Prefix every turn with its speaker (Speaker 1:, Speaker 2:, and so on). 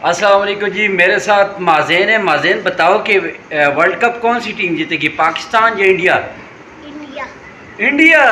Speaker 1: अस्सलाम वालेकुम जी मेरे साथ माजेन है। माजेन बताओ कि वर्ल्ड कप कौन सी टीम जीतेगी? पाकिस्तान या इंडिया?
Speaker 2: इंडिया।
Speaker 1: इंडिया!